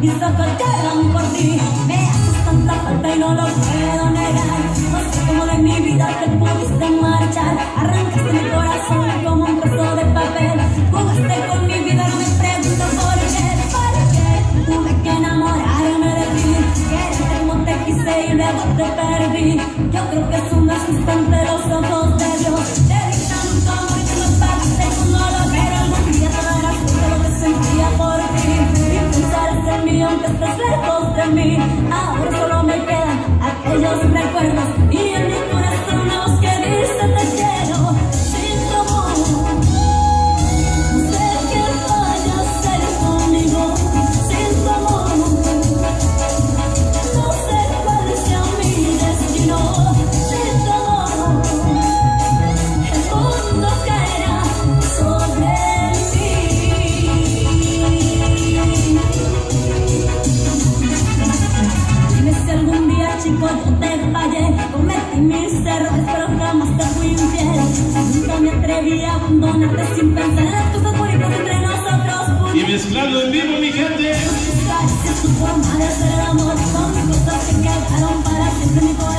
mis ojos lloran por ti. Me haces tanta falta y no lo puedo negar. No sé cómo de mi vida te pudiste marchar. Arrancaste mi corazón como un trozo de papel. Jugaste con mi vida, no me pregunto por qué. ¿Por qué tuve que enamorarme de ti? Quererte como te quise y luego te perdí. Yo creo que es un asustante los ojos de Dios. me. Me atreví a abandonarte sin pensar en las cosas bonitas entre nosotros. Y en vivo, mi gente. Es tu forma de hacer el amor Son cosas que quedaron para siempre en mi corazón